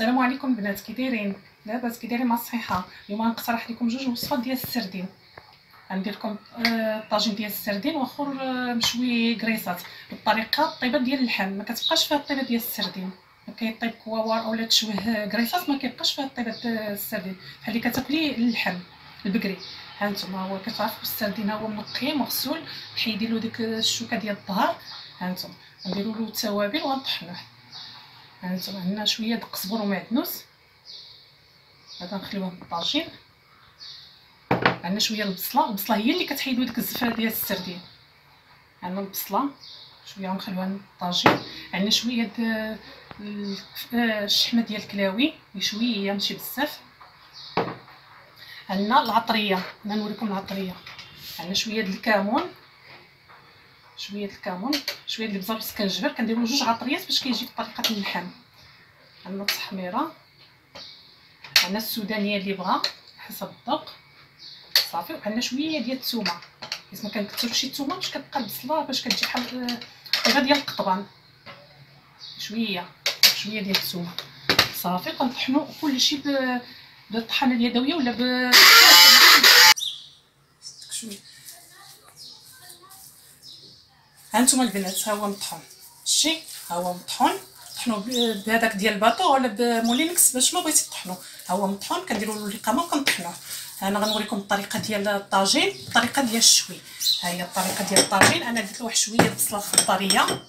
السلام عليكم البنات كي دايرين لاباس كي دايرين مع الصحه اليوم غنقترح لكم جوج وصفات ديال السردين. غندير لكم آه، طاجين ديال السردين وأخر آه، مشوي كريسات بالطريقة الطيبة ديال اللحم. ما كتبقاش فيها الطيبة ديال السردين. كيطيب كواوار اولا تشويه كريسات ما كيبقاش فيها الطيبة السردين. بحال اللي كتاكلي اللحم البقري. ها أنتم هو كتعرفوا السردين هو منقي مغسول حيدي له ديك الشوكة ديال الظهر. ها أنتم نديروا له التوابل ونطحنوه هانتوما. عندنا شوية د القزبر ومعدنوس هذا نخليوه الطاجين. عندنا شوية البصلة. البصلة هي اللي كتحيدو ديك الزفرة ديال السردين. عندنا البصلة. شوية غنخليوها في الطاجين. عندنا شوية د الشحمة ديال الكلاوي. شوية ماشي بزاف. عندنا العطرية. أنا نوريكم العطرية. عندنا شوية د الكمون شوية الكمون شوية د البزار والسكنجبر كنديروا جوج عطريات باش كيجي بطريقة اللحم. عندنا التحميره عندنا السودانية اللي بغا حسب الذوق صافي وعندنا شوية ديال الثومه حيت ما كنكثروش شي الثومه باش كتبقى البصلة باش كتجي بحال الطيبه ديال القطبان. شوية شوية ديال الثومه صافي كنطحنوا كلشي بالطحانه اليدوية ولا ب شوية. هانتوما البنات ها هو مطحون. شتي ها هو مطحون. طحنوا بهذاك ديال الباطو ولا ب Moulinex باش ما بغيتي تطحنوا ها هو مطحون كنديروا له القامه وكنطحنوه. أنا غنوريكم الطريقة ديال الطاجين الطريقة ديال الشوي. ها هي الطريقة ديال الطاجين. أنا درت له واحد شوية البصله الخضاريه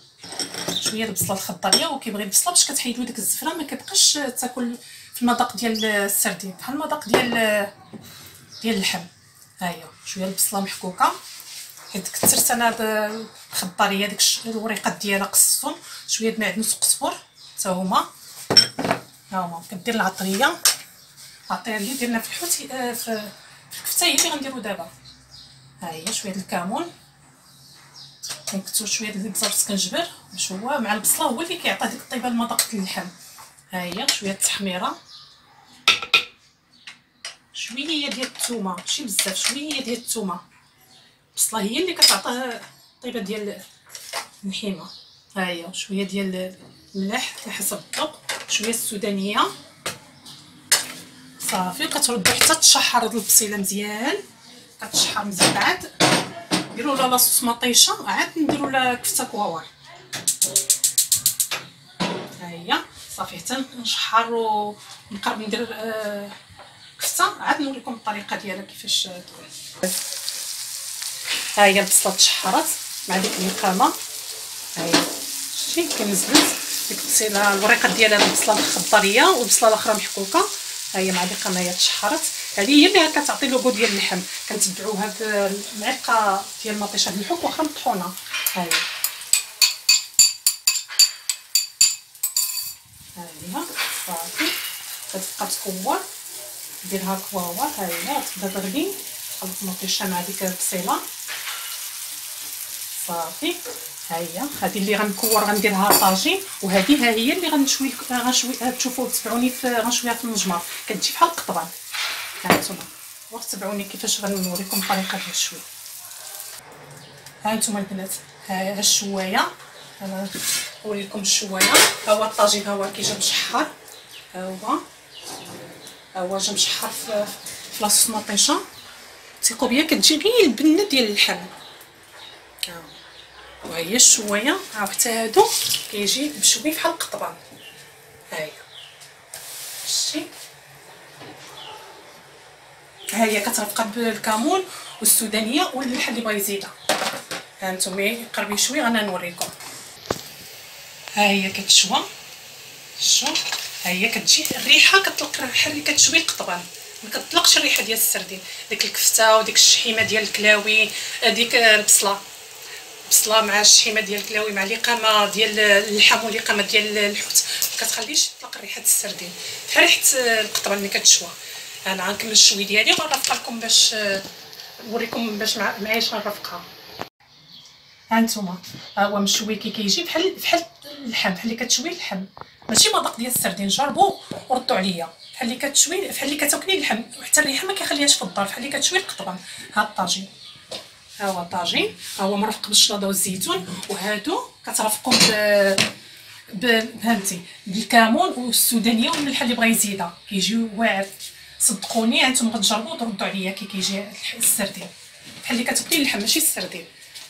شوية البصله الخضاريه وكيبغي البصله باش كتحيدوا ديك الزفرة. ما كيبقاش تاكل في المذاق ديال السردين. بحال المذاق ديال ديال اللحم. ها هي شوية البصله محكوكة. حيت كثرت أنا بالخضاريه ديك الوريقات ديالها قصصهم شوية د معدنوس حتى هما. ها هما. كدير العطرية. العطرية اللي درنا في الحوت آه، في الكفتة هي اللي غنديرو دابا. ها هي شوية د الكمون كنكثر شوية د البزار السكنجبر باش هو مع البصلة هو اللي كيعطي ديك الطيبة المذاق اللحم. ها هي شوية التحميرة. شوية ديال الثومه ماشي بزاف شوية ديال الثومه البصله هي اللي كتعطيه الطيبه ديال الحيمه ها هي شوية ديال الملح على حسب الذوق شوية السودانية. صافي كتردوا حتى تشحر هاد البصيلة مزيان. كتشحر مزيان عاد نديروا لها لاصوص مطيشة عاد نديروا لها كفتة كواوار ها هي صافي حتى نشحر ونقرب ندير آه كفتة عاد نوريكم الطريقة ديالها كيفاش تكون. ها هي البصله تشحرات مع ديك المقامة. ها هي شتي كنزلت ديك البصيله الوريقات ديالها البصله الخضرية والبصله الأخرى محكوكه ها هي مع ديك هي تشحرات هذه هي اللي كتعطي لوغو ديال اللحم. كنتبعوها بمعلقه ديال مطيشة الحك واخا مطحونة. ها هي ها هي. صافي. كتبقى تكور ديرها كواوا ها هي. تبدا تغلي. خلط مطيشة مع ديك البصيله صافي. ها هي. هذه اللي غنكور غنديرها طاجين وهذه ها هي اللي غنشوي غنشوي تشوفوا تبعوني في غنشويها في المجمر. كتجي بحال القطبان ها أنتم تبعوني كيفاش غنوريكم الطريقة ديال الشوي. ها أنتم البنات. ها الشواية. أنا نوريكم الشواية. ها هو الطاجين ها هو كيجي مشحر. ها هو. ها هو جا مشحر في في لاصوص مطيشه ثقوا بيا كتجي غير البنة ديال اللحم. وهي الشوية ها حتى هادو كيجي مشوي بحال القطبان ها هي شتي ها هي كترفق بالكمون والسودانية والملح اللي بغا يزيدها. ها نتوما قربي شوي أنا نوريكم. ها هي كتشوى. شو ها هي كتجي الريحة كتطلق الريحة اللي كتشوي القطبان ما كتطلقش الريحة ديال السردين. ديك الكفتة وديك الشحيمة ديال الكلاوي ديك البصلة. بصلة مع الشحيمة ديال الكلاوي مع لقامه ديال اللحم ولقامه ديال الحوت. كتخليش تطلق ريحة السردين. بحال ريحة القطره ملي كتشوى. أنا غنكمل الشوي ديالي ونرفق لكم باش نوريكم باش معايا اش غنرفقها ها انتما ها هو مشوي كي كيجي بحال بحال اللحم بحال اللي كتشوي اللحم. ماشي مذاق ديال السردين جربوا وردوا عليا. بحال اللي كتشوي بحال اللي كتاكلي اللحم. وحتى الريحة ما كيخليهاش في الدار بحال اللي كتشوي القطبان ها الطاجين. هو طاجين ها هو مرفق بالشلاضه والزيتون وهادو كترافقهم فهمتي بالكمون والسودانية والملحه اللي بغا يزيدها. كيجيو واعر. صدقوني أنتم غتجربوا وتردوا عليا كي كيجي السردين. بحال اللي كتبقي اللحم ماشي السردين.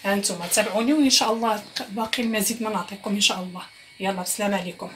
ها أنتم تابعوني وإن شاء الله باقي المزيد ما نعطيكم إن شاء الله. يلا بسلام عليكم.